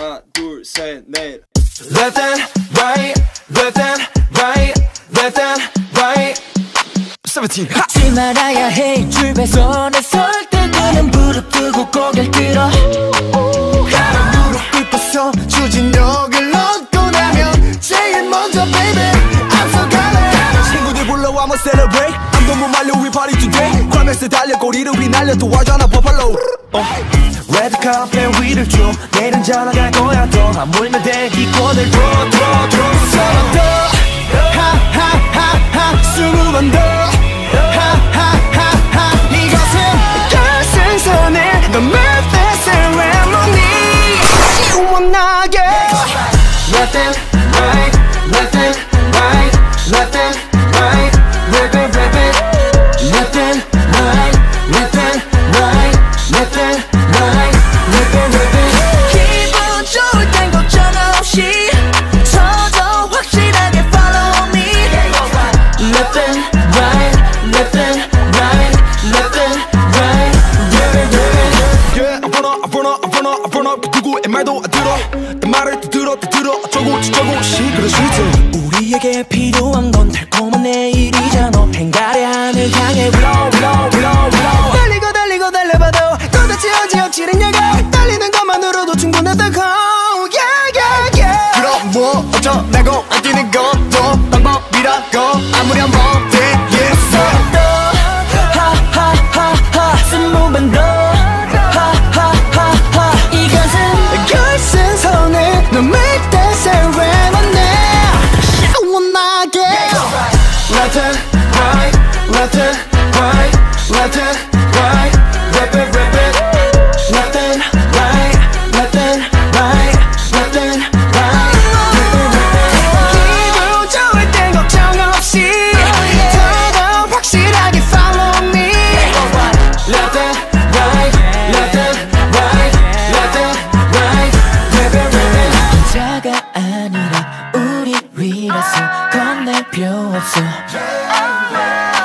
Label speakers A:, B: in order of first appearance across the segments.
A: 하나 둘셋넷.
B: Left and right, left and right, left and right. 17. 하!
C: 잊지 말아야 해. 줄배선에 설때 그는 부릅뜨고 고개를 들어.
B: 무릎 꿇고서 추진력을 얻고 나면 제일 먼저 baby 앞서가네. 친구들 불러와 한번 celebrate. I'm the 말려 we party today. 과메스 달려 꼬리를 휘날려 도와줘 나 버팔로 레드 카페 위를 줘. 내일은 전화 갈 거야 또 아물면 돼. 기권을 줘줘줘 누구의 말도 안 들어. 내 말을 또 들어 어쩌고 저쩌고 시그러 스위트
C: 우리에게 필요한 건 달콤한 겁낼 필요 없어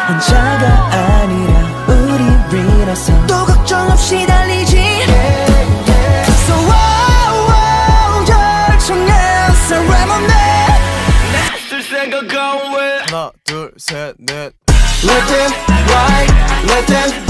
C: 혼자가 아니라 우리 위라서 또 걱정 없이 달리지
B: So wow, wow, 열정의 ceremony 쓸 생각은 왜
A: 하나 둘셋넷
B: and right, left and right